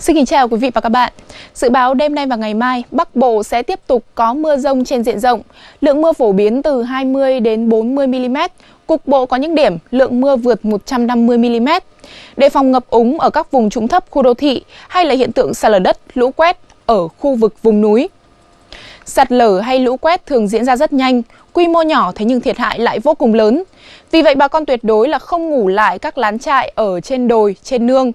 Xin kính chào quý vị và các bạn. Dự báo đêm nay và ngày mai, Bắc Bộ sẽ tiếp tục có mưa rông trên diện rộng. Lượng mưa phổ biến từ 20 đến 40 mm, cục bộ có những điểm lượng mưa vượt 150 mm. Đề phòng ngập úng ở các vùng trũng thấp khu đô thị hay là hiện tượng sạt lở đất, lũ quét ở khu vực vùng núi. Sạt lở hay lũ quét thường diễn ra rất nhanh, quy mô nhỏ thế nhưng thiệt hại lại vô cùng lớn. Vì vậy bà con tuyệt đối là không ngủ lại các lán trại ở trên đồi, trên nương.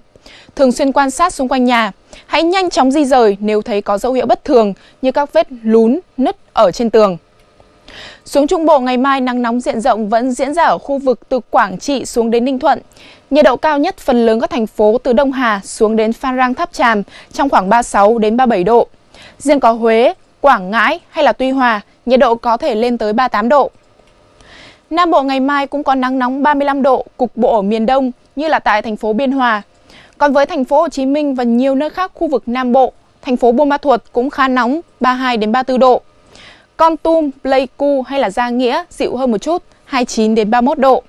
Thường xuyên quan sát xung quanh nhà, hãy nhanh chóng di rời nếu thấy có dấu hiệu bất thường như các vết lún, nứt ở trên tường. Xuống Trung Bộ ngày mai nắng nóng diện rộng vẫn diễn ra ở khu vực từ Quảng Trị xuống đến Ninh Thuận. Nhiệt độ cao nhất phần lớn các thành phố từ Đông Hà xuống đến Phan Rang Tháp Tràm trong khoảng 36 đến 37 độ. Riêng có Huế, Quảng Ngãi hay là Tuy Hòa, nhiệt độ có thể lên tới 38 độ. Nam Bộ ngày mai cũng có nắng nóng 35 độ, cục bộ ở miền Đông như là tại thành phố Biên Hòa. Còn với thành phố Hồ Chí Minh và nhiều nơi khác khu vực Nam Bộ, thành phố Buôn Ma Thuột cũng khá nóng, 32 đến 34 độ. Con Tum, Pleiku hay là Gia Nghĩa dịu hơn một chút, 29 đến 31 độ.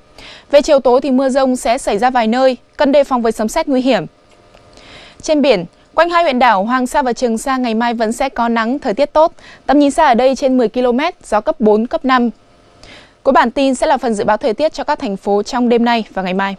Về chiều tối thì mưa rông sẽ xảy ra vài nơi, cần đề phòng với sấm sét nguy hiểm. Trên biển, quanh hai huyện đảo Hoàng Sa và Trường Sa ngày mai vẫn sẽ có nắng, thời tiết tốt. Tầm nhìn xa ở đây trên 10 km, gió cấp 4, cấp 5. Cuối bản tin sẽ là phần dự báo thời tiết cho các thành phố trong đêm nay và ngày mai.